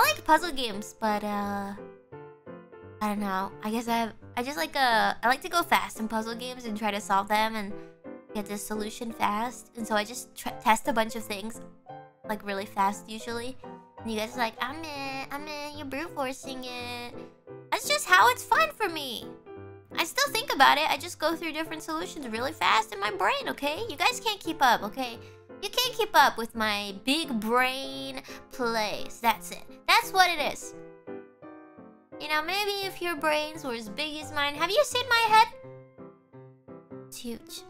I like puzzle games, but uh, I don't know. I guess I have, I just like uh, I like to go fast in puzzle games and try to solve them and get the solution fast. And so I just test a bunch of things, like really fast usually. And you guys are like, I'm in, I'm in, you're brute forcing it. That's just how it's fun for me. I still think about it. I just go through different solutions really fast in my brain, okay? You guys can't keep up, okay? Can't keep up with my big brain plays. That's it. That's what it is. You know, maybe if your brains were as big as mine... Have you seen my head? It's huge.